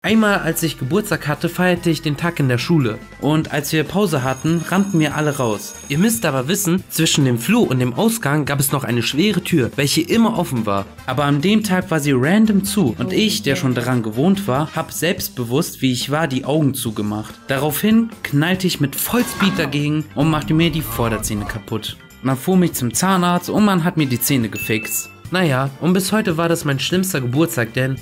Einmal, als ich Geburtstag hatte, feierte ich den Tag in der Schule. Und als wir Pause hatten, rannten wir alle raus. Ihr müsst aber wissen, zwischen dem Flur und dem Ausgang gab es noch eine schwere Tür, welche immer offen war. Aber an dem Tag war sie random zu und ich, der schon daran gewohnt war, hab selbstbewusst, wie ich war, die Augen zugemacht. Daraufhin knallte ich mit Vollspeed dagegen und machte mir die Vorderzähne kaputt. Man fuhr mich zum Zahnarzt und man hat mir die Zähne gefixt. Naja, und bis heute war das mein schlimmster Geburtstag, denn